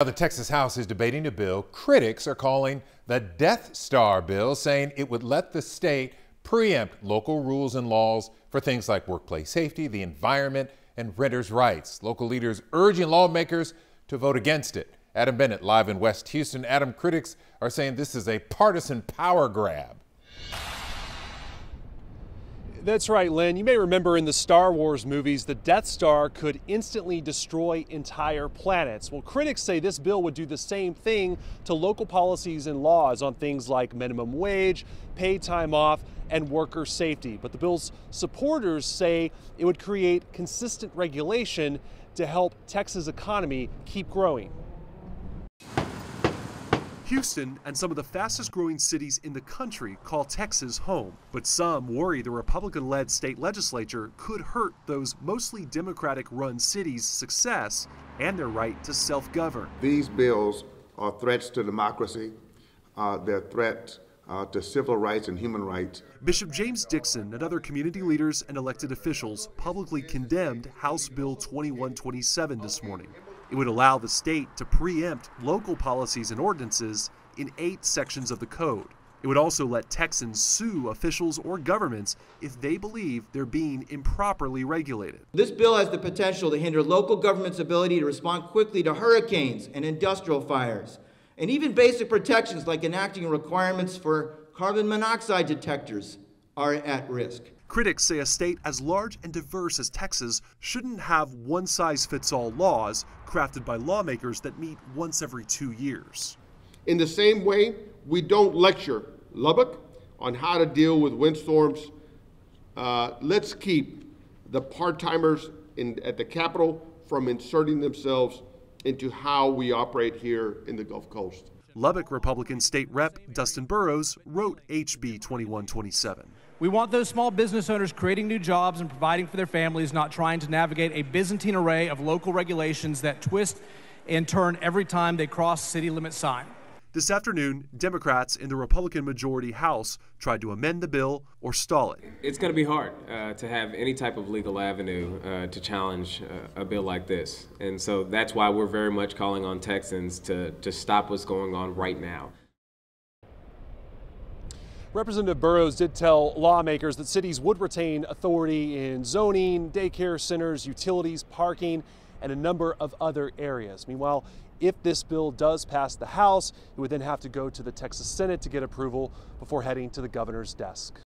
Now, the Texas House is debating a bill critics are calling the Death Star bill, saying it would let the state preempt local rules and laws for things like workplace safety, the environment, and renters' rights. Local leaders urging lawmakers to vote against it. Adam Bennett, live in West Houston. Adam, critics are saying this is a partisan power grab. That's right, Lynn. You may remember in the Star Wars movies, the Death Star could instantly destroy entire planets. Well, critics say this bill would do the same thing to local policies and laws on things like minimum wage, paid time off, and worker safety. But the bill's supporters say it would create consistent regulation to help Texas' economy keep growing. Houston and some of the fastest growing cities in the country call Texas home. But some worry the Republican led state legislature could hurt those mostly Democratic run cities' success and their right to self govern. These bills are threats to democracy, uh, they're threats uh, to civil rights and human rights. Bishop James Dixon and other community leaders and elected officials publicly condemned House Bill 2127 this morning. It would allow the state to preempt local policies and ordinances in eight sections of the code. It would also let Texans sue officials or governments if they believe they're being improperly regulated. This bill has the potential to hinder local government's ability to respond quickly to hurricanes and industrial fires, and even basic protections like enacting requirements for carbon monoxide detectors are at risk. Critics say a state as large and diverse as Texas shouldn't have one size fits all laws crafted by lawmakers that meet once every two years. In the same way, we don't lecture Lubbock on how to deal with windstorms. Uh, let's keep the part timers at the Capitol from inserting themselves into how we operate here in the Gulf Coast. Lubbock Republican State Rep Dustin Burrows wrote HB 2127. We want those small business owners creating new jobs and providing for their families, not trying to navigate a Byzantine array of local regulations that twist and turn every time they cross city limit sign. This afternoon, Democrats in the Republican majority House tried to amend the bill or stall it. It's going to be hard uh, to have any type of legal avenue uh, to challenge uh, a bill like this. And so that's why we're very much calling on Texans to, to stop what's going on right now. Representative Burrows did tell lawmakers that cities would retain authority in zoning, daycare centers, utilities, parking, and a number of other areas. Meanwhile, if this bill does pass the House, it would then have to go to the Texas Senate to get approval before heading to the governor's desk.